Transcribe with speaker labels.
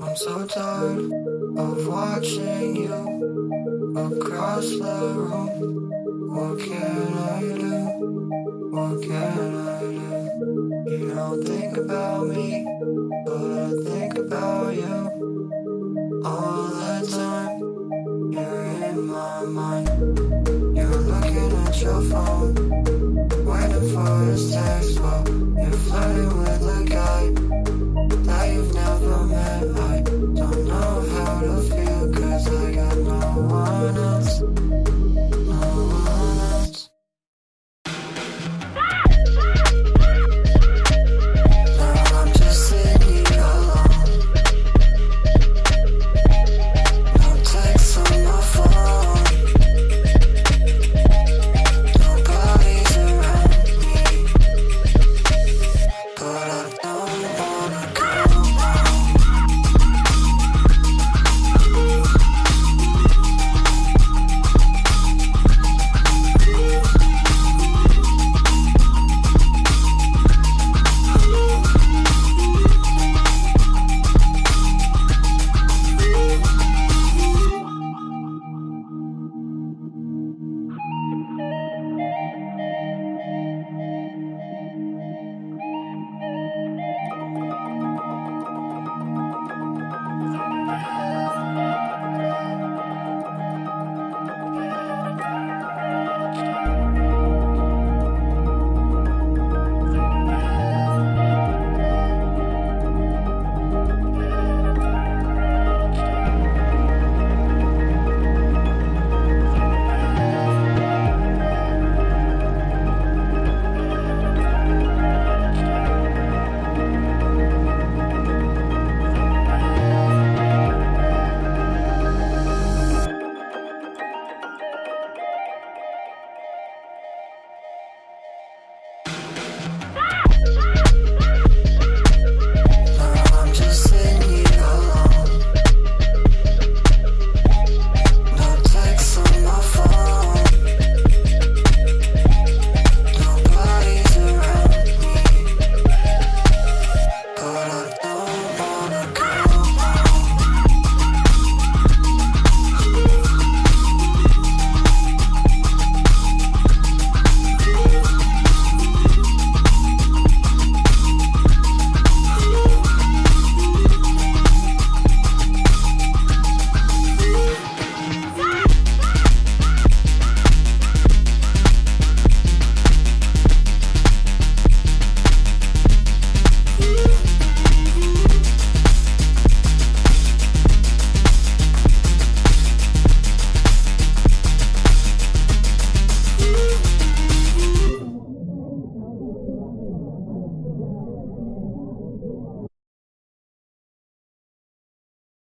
Speaker 1: I'm so tired of watching you across the room. What can I do? What can I do? You don't think about me, but I think about you all the time. You're in my mind. You're looking at your phone, waiting for his text. While you're flirting with a guy I don't know